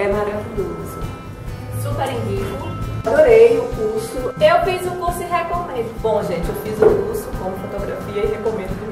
é maravilhoso. Super indico. Adorei o curso. Eu fiz o curso e recomendo. Bom, gente, eu fiz o curso como fotografia e recomendo